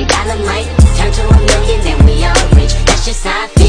they dynamite. Turn to a million then we all rich That's just how I feel.